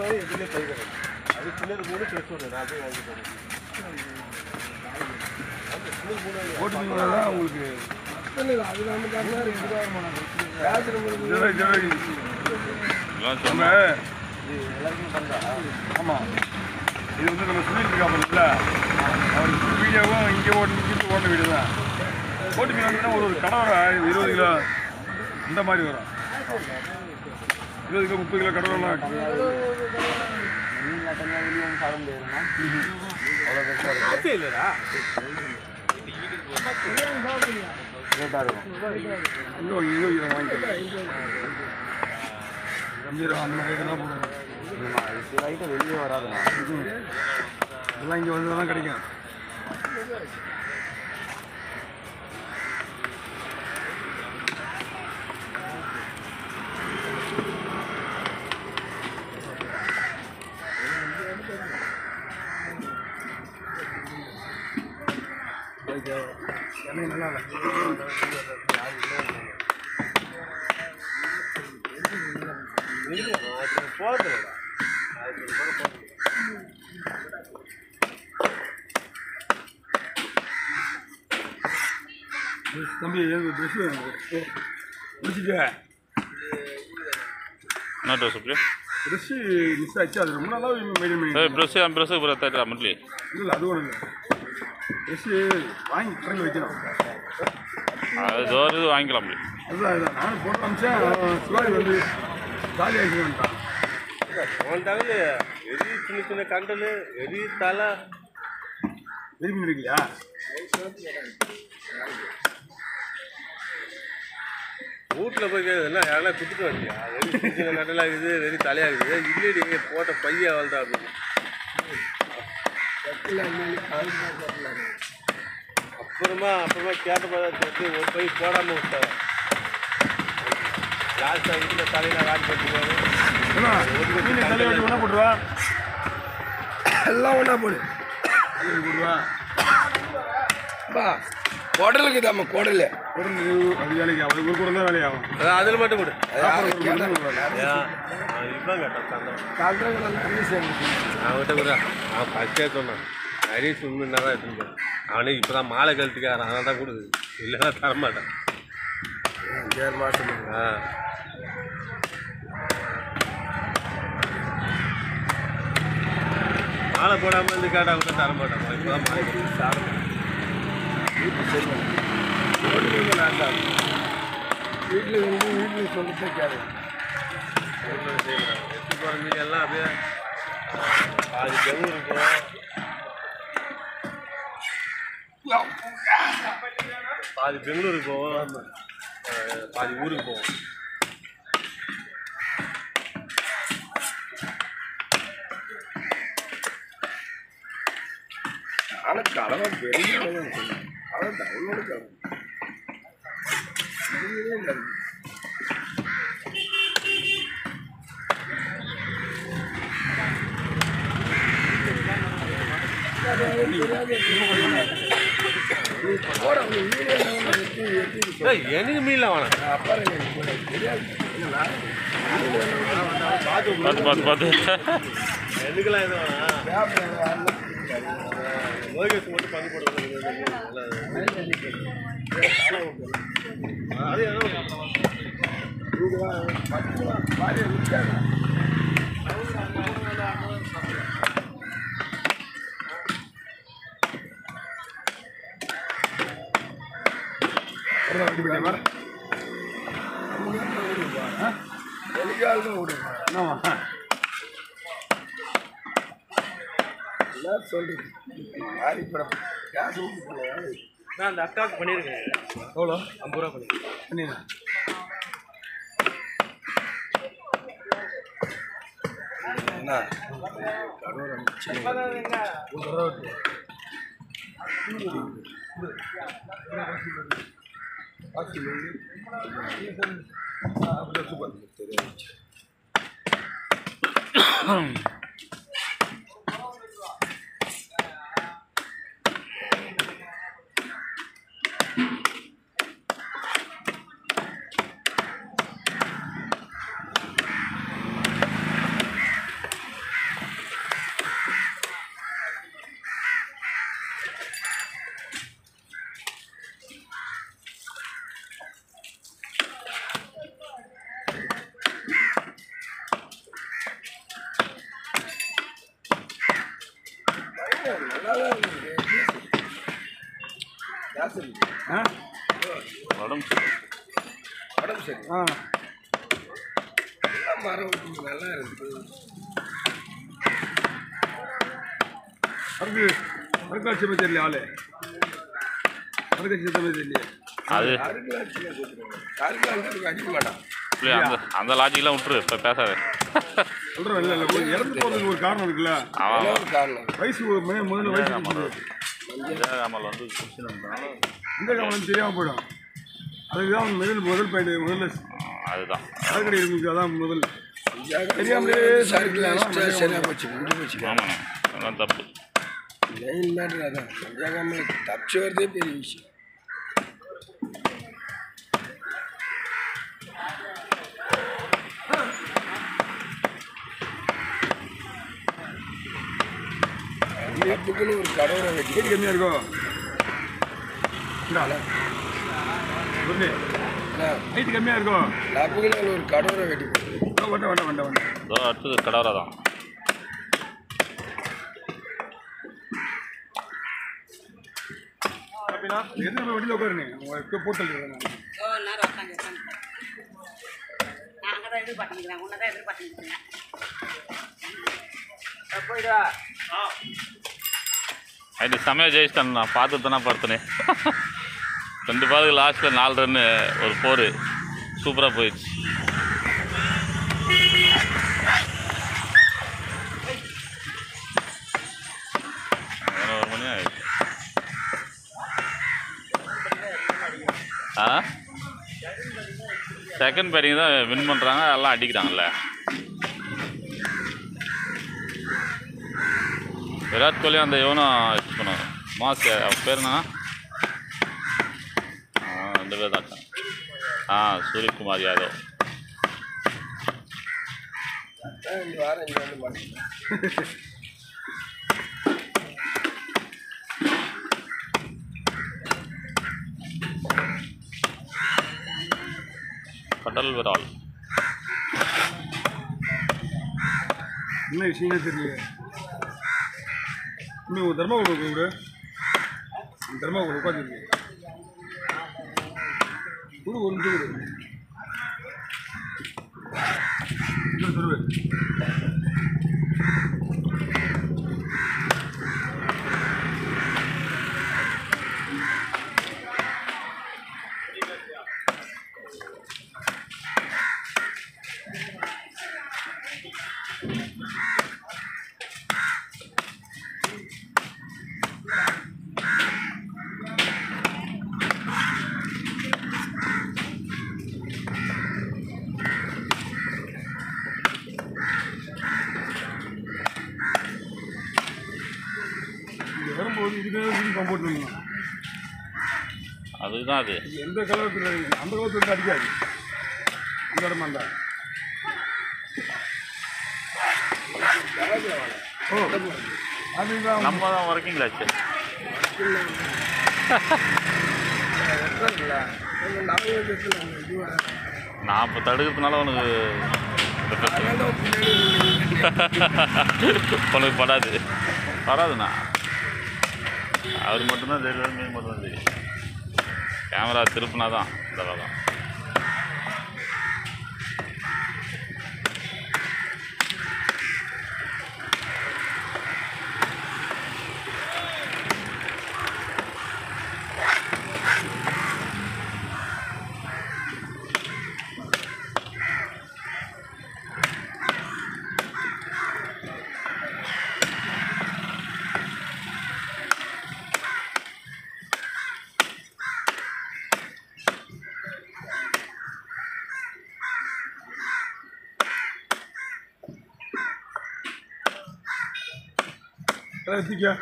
அது சின்னது மூணு பெருசு நான் போய் வாங்கிட்டு ஓட்டு மீன் உங்களுக்கு அது நம்ம ரெண்டு ரூபா நம்ம இது எல்லாருக்கும் பண்ணா ஆமாம் இது வந்து நம்ம சொல்லிட்டு இருக்காப்புல அவர் வீடியோவும் இங்கே ஓட்டு இங்கிட்டு ஓட்ட வீடு தான் ஓட்டு மீன் ஒரு ஒரு கடை இருபது கிலோ இந்த மாதிரி வரும். இருபது கிலோ முப்பது கிலோ கட்டணா வெளியே வந்து சாப்பிட முடியாதுன்னா அவ்வளோ பெருசாக நல்லா போகிறதில்லடா தம்பி எனக்கு ட்ரெஸ் முடிச்சுக்க என்ன ட்ரெஸ் ட்ரெஸ்ஸு மிஸ் ஆச்சு அது ரொம்ப நாளாக மெயின்டைன் பண்ணி ப்ரெஸ்ஸுக்கு அப்புறம் தட்டா மட்லி இல்லை அது ஒன்றும் இல்லை. ட்ரெஸ்ஸு வாங்கி கடையில் வைக்கணும் அது தோறு வாங்கிக்கலாம் அதுதான் அதுதான் நானும் போட்டு அமிச்சேன் வந்து ஆகி வந்துட்டான். தகவல் எரி சின்ன சின்ன கண்டல் எரி தலை. விரும்பி இருக்கலையா வீட்டில் போய் கேக்குது, என்ன யாரெல்லாம் குத்துட்டு வண்டியா வெறி சின்ன சின்ன கண்டலாக இருக்குது வெறி தலையாக இருக்குது. இல்லடி போட்ட பைய வாழ்தா அப்படின்னு அப்புறமா அப்புறமா கேட்ட பார்த்தா தெரிஞ்சு ஒரு பை போடாமல் விட்டாங்க. லாஸ்ட்டாக வீட்டில் தலையில் வாடி வேணா போட்டுருவா? எல்லாம் ஒன்றா போடு. பா குடலுக்கு தாம்மா குடல். ஒரு அது வேலைக்கு ஆகும். ஒரு கூட தான் வேலையாகும். அதில் மட்டும் கொடு. அவன்கிட்ட கூட அவன் ஃபஸ்ட்டே சொன்னான். நிறைய சும்மின்னா தான் எடுத்துன்னு போய் அவனுக்கு இப்போ தான் மாலை கழட்டுக்காரன் அதனால தான் கொடுக்குது இல்லைன்னா தரமாட்டான் ஏழு மாதம் ஆ. மாலை போடாமல் இருந்து கேட்டா கூட தரமாட்டான் இப்போ தான் மாலை போட்டு சாப்பிடுறேன் வீட்டில் வந்து வீட்டில் சொல்லிட்டு கேளு எடுத்து போகிற மீன் எல்லாம் அப்படியே பாதி ஜவு இருக்கும். பாதி பெங்களூருக்கு போவோம். பாதி ஊருக்கு போவோம். ஆனால் கலவை பெரிய கலவை அதான் டவுனோட கலவை இதுலயே எனக்கு மீன்லாம் வேணாம். பார்த்து பார்த்து பார்த்து. எனக்குலாம் எதுவும் லோகேஷ் மட்டும் பங்கு போடுறது அது என்ன ஓடிடுவார் சொல்றேன் நான் அந்த அக்காவுக்கு பண்ணியிருக்கேன் எவ்வளோ ஐம்பது ரூபா பண்ணியிருக்கேன் பண்ணிடுறேன் கடவுள் बाकी ये सब आप लोग सुबह देखते रहे காசு இருக்கு ஆ. உடம்பு சரி. உடம்பு சரி. ஆ. விட்டு நல்லா இருக்குது அதுக்கு அருங்காட்சி தெரியல ஆளு? அருங்காட்சி தெரியல அது. அந்த அந்த லாஜிக்லாம் விட்டுரு இப்போ பேசாத. சொல்கிறேன் இல்லை இல்லை இறந்து போகிறதுக்கு ஒரு காரணம் இருக்குல்ல? வயசு ஒரு மே- முதல்ல வயசு விஜயகாமல் வந்து காலம் தெரியாமல் போயிடும். அதுக்கு தான் முதல் முதல் பாயிண்ட் முதல்ல அதுதான். சாக்கடை இருந்துச்சு அதான் முதல். தெரியாமலே அடிச்சுட்டா சரியாக போச்சு முடிஞ்சு போச்சு. அதெல்லாம் தப்பு. மெயின் மேட்ரு அதான். தப்பிச்சு வரதே பெரிய விஷயம். தப்புக்குன்னு ஒரு கடவுளை கேட்டு கம்மியாக இருக்கோ? இந்தா. சொல்லு ஹைட்டு கம்மியாக இருக்கோ? தப்புக்குன்னு ஒரு கடவுளை வெட்டி. வேண்டாம் வேண்டாம் வேண்டாம் வேண்டாம் அடுத்தது கடவரை தான். எத்தனை வண்டியில் உட்காருங்க உங்கள் போட்டு நாங்கள் தான் எதிர்பார்த்துக்கிறேன் உன்னை தான் எதிர்பார்த்துக்கிறேன் நைட்டு செம்மையாக ஜெயிச்சிட்டேன் நான் பார்த்து தானே படுத்தினேன் ரெண்டு பாதுக்கு லாஸ்ட்டில் நாலு ரன்னு ஒரு ஃபோரு சூப்பராக போயிடுச்சு. மணி ஆயிடுச்சு. ஆ? செகண்ட் பேட்டிங் தான் வின் பண்ணுறாங்க எல்லாம் அடிக்கிறாங்கல்ல. விராட் கோலி அந்த இவனும் மாஸ் அவன் பேர் என்ன ஆ ரெண்டு பேர் தான் இருக்காங்க. ஆ சூரியகுமார் யாதவ் இந்த வாரம் இங்கே வந்து மாட்டேன் கடல் விரால் என்ன விஷயமே தெரியல இன்னும் தர்மபுரம் கூப்பிடு தர்மபுரம் உட்காந்துருக்கு. ஒரு நிமிஷம் அதுதான் அது. எந்த கலரத்தில் அந்த கலரத்தில் அடிக்காது. இந்த இடமா இருந்தா ஓ அதுதான். நம்ம தான் நாங்கள் இதுவாக நான் இப்போ தடுக்கிறதுனால உனக்கு. உனக்கு படாது. படாதுண்ணா அவர் மட்டும்தான் தெரியும் மீன் மட்டும்தான் தெரியும். கேமரா திருப்பினா தான் இந்த பக்கம் கலர் தூக்கியா